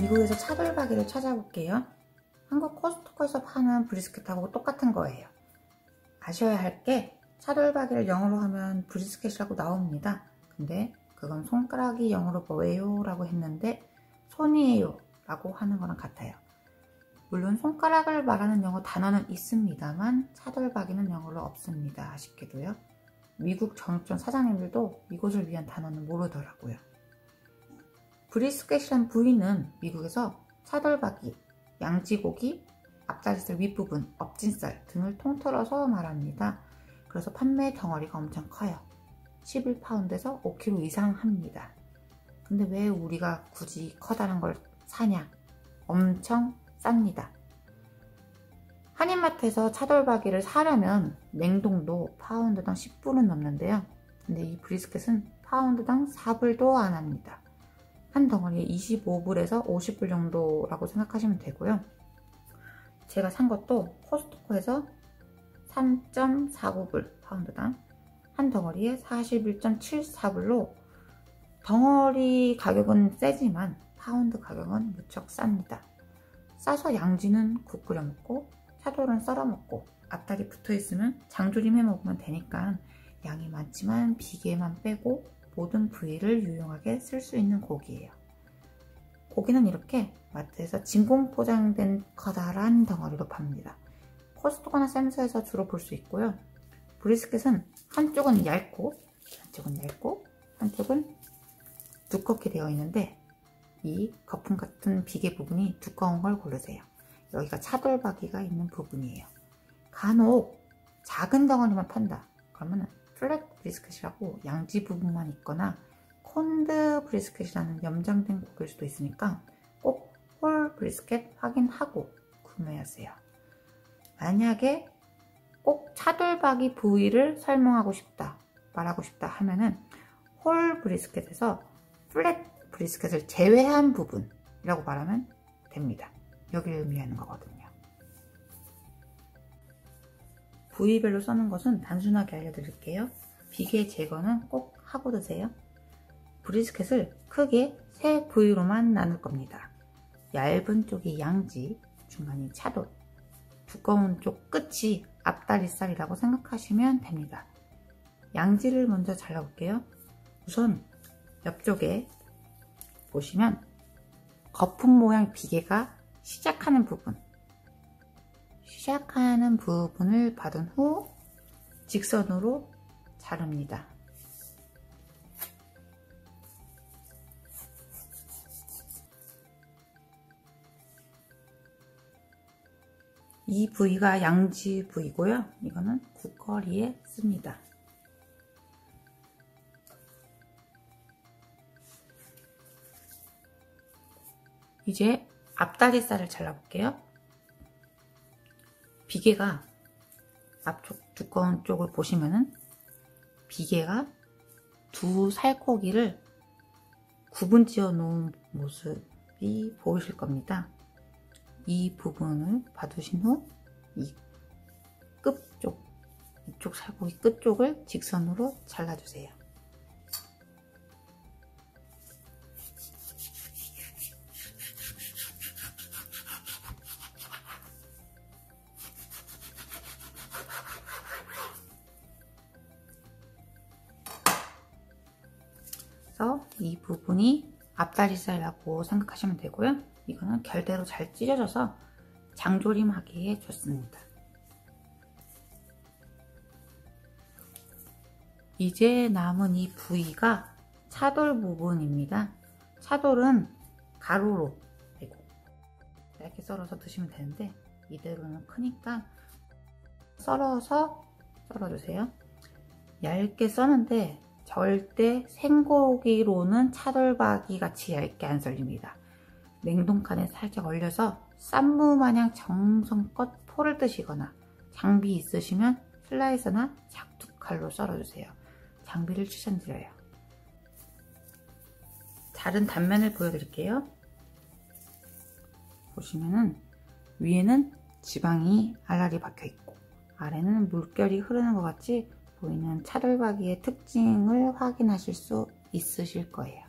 미국에서 차돌박이를 찾아볼게요. 한국 코스트코에서 파는 브리스켓하고 똑같은 거예요. 아셔야 할 게 차돌박이를 영어로 하면 브리스켓이라고 나옵니다. 근데 그건 손가락이 영어로 뭐예요? 라고 했는데 손이에요 라고 하는 거랑 같아요. 물론 손가락을 말하는 영어 단어는 있습니다만 차돌박이는 영어로 없습니다. 아쉽게도요. 미국 정육점 사장님들도 이곳을 위한 단어는 모르더라고요. 브리스켓이란 부위는 미국에서 차돌박이, 양지고기, 앞다리살 윗부분, 업진살 등을 통틀어서 말합니다. 그래서 판매 덩어리가 엄청 커요. 11파운드에서 5kg 이상 합니다. 근데 왜 우리가 굳이 커다란 걸 사냐? 엄청 쌉니다. 한인마트에서 차돌박이를 사려면 냉동도 파운드당 10불은 넘는데요. 근데 이 brisket은 파운드당 4불도 안 합니다. 한 덩어리에 25불에서 50불 정도라고 생각하시면 되고요. 제가 산 것도 코스트코에서 3.49불 파운드당 한 덩어리에 41.74불로 덩어리 가격은 세지만 파운드 가격은 무척 쌉니다. 싸서 양지는 국 끓여 먹고 차돌은 썰어 먹고 앞다리 붙어 있으면 장조림 해 먹으면 되니까 양이 많지만 비계만 빼고 모든 부위를 유용하게 쓸 수 있는 고기예요. 고기는 이렇게 마트에서 진공 포장된 커다란 덩어리로 팝니다. 코스트코나 샘스에서 주로 볼 수 있고요. 브리스켓은 한쪽은 얇고 한쪽은 얇고 한쪽은 두껍게 되어 있는데 이 거품 같은 비계 부분이 두꺼운 걸 고르세요. 여기가 차돌박이가 있는 부분이에요. 간혹 작은 덩어리만 판다. 그러면 flat brisket이라고 양지 부분만 있거나 corned brisket이라는 염장된 고기일 수도 있으니까 꼭 whole brisket 확인하고 구매하세요. 만약에 꼭 차돌박이 부위를 설명하고 싶다, 말하고 싶다 하면은 whole brisket에서 flat brisket을 제외한 부분이라고 말하면 됩니다. 여기를 의미하는 거거든요. 부위별로 써는 것은 단순하게 알려드릴게요. 비계 제거는 꼭 하고 드세요. 브리스켓을 크게 세 부위로만 나눌 겁니다. 얇은 쪽이 양지, 중간이 차돌, 두꺼운 쪽 끝이 앞다리살이라고 생각하시면 됩니다. 양지를 먼저 잘라볼게요. 우선 옆쪽에 보시면 거품 모양 비계가 시작하는 부분 시작하는 부분을 받은 후 직선으로 자릅니다. 이 부위가 양지 부위고요. 이거는 국거리에 씁니다. 이제 앞다리살을 잘라볼게요. 비계가 앞쪽 두꺼운 쪽을 보시면은 비계가 두 살코기를 구분 지어 놓은 모습이 보이실 겁니다. 이 부분을 봐두신 후 이 끝쪽, 이쪽 살코기 끝쪽을 직선으로 잘라주세요. 그래서 이 부분이 앞다리살이라고 생각하시면 되고요. 이거는 결대로 잘 찢어져서 장조림하기에 좋습니다. 이제 남은 이 부위가 차돌 부분입니다. 차돌은 되고 이렇게 썰어서 드시면 되는데 이대로는 크니까 썰어서 썰어주세요. 얇게 써는데 절대 생고기로는 차돌박이 같이 얇게 안 썰립니다. 냉동칸에 살짝 얼려서 쌈무 마냥 정성껏 포를 뜨시거나 장비 있으시면 슬라이서나 작두칼로 썰어주세요. 장비를 추천드려요. 자른 단면을 보여드릴게요. 보시면은 위에는 지방이 알알이 박혀있고 아래는 물결이 흐르는 것 같이 보이는 차돌박이의 특징을 확인하실 수 있으실 거예요.